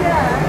Yeah.